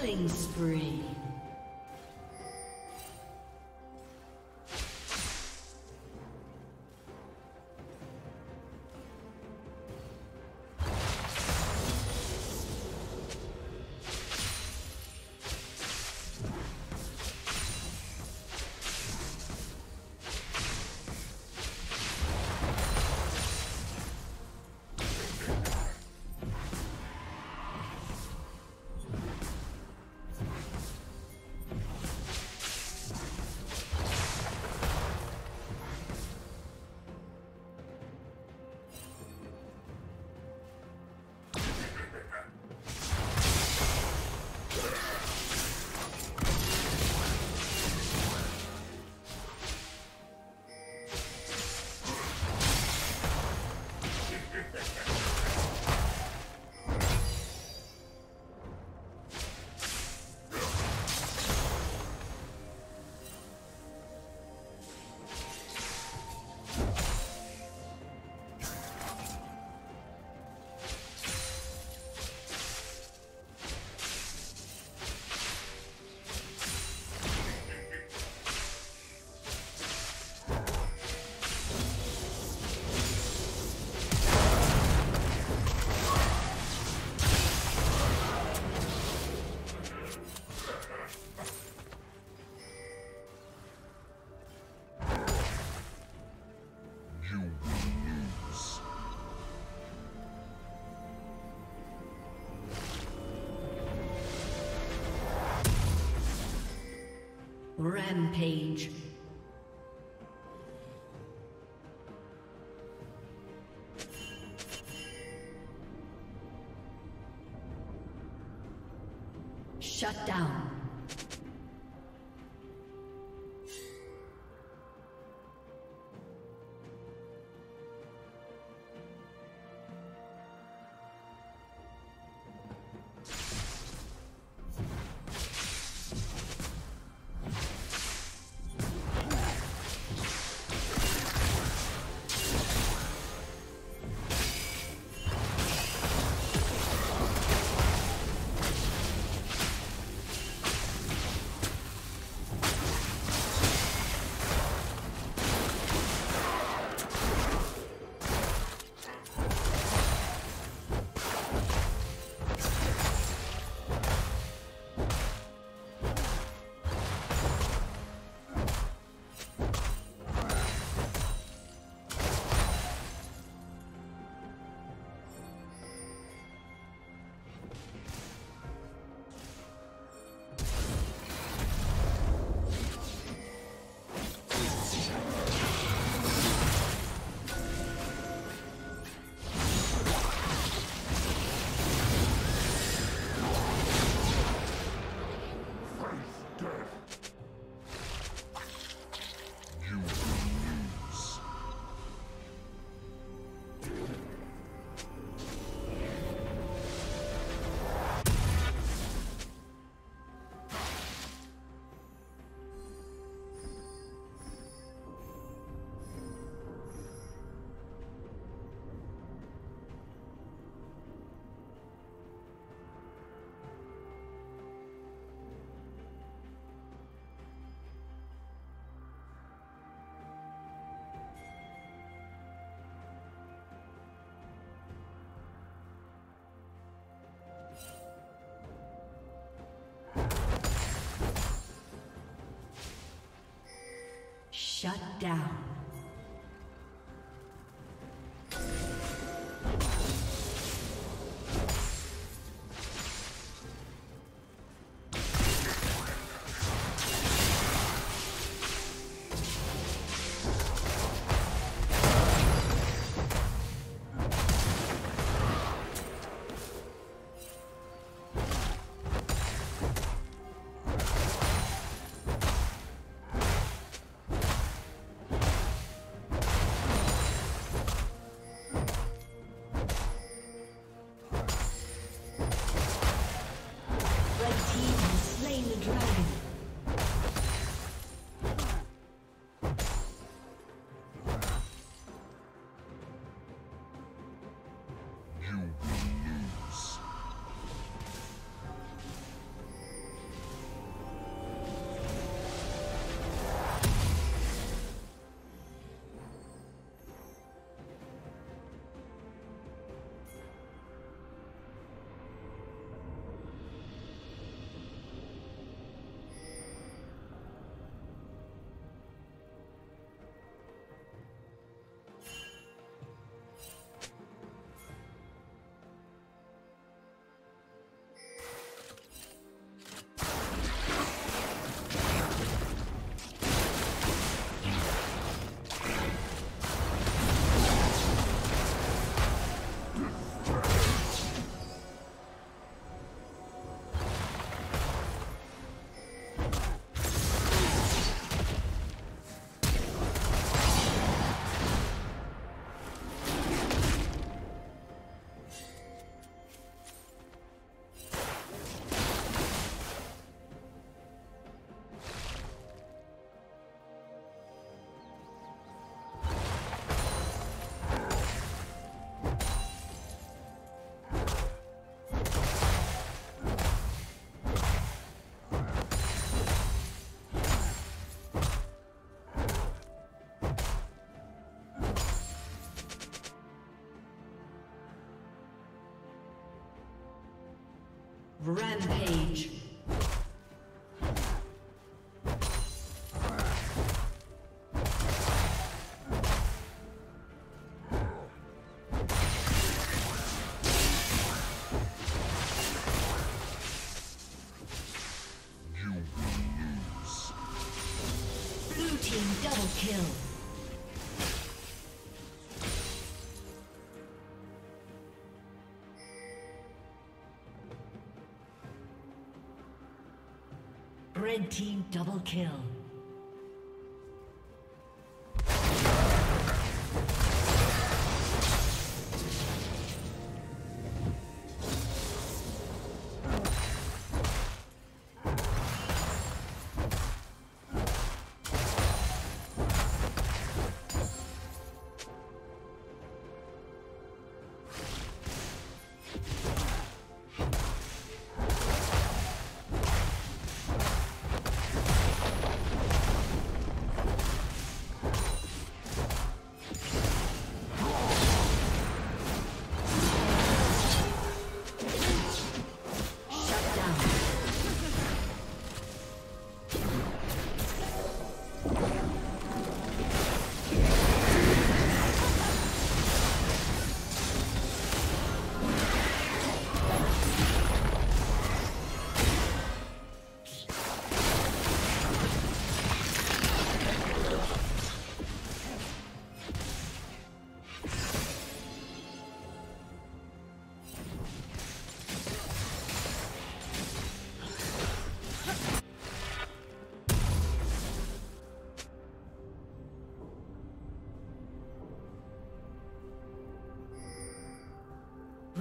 Killing spree. Rampage. Shut down. Brasil. Rampage. Blue team double kill. Double kill.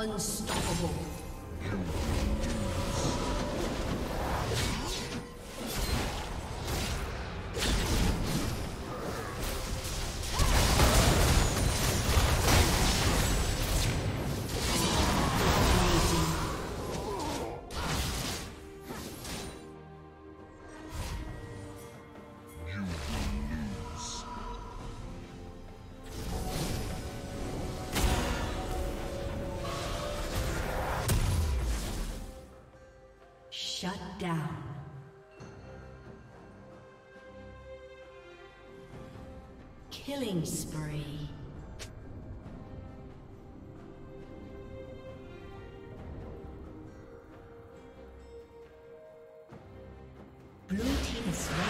Unstoppable. Down. Killing spree. Blue team is slain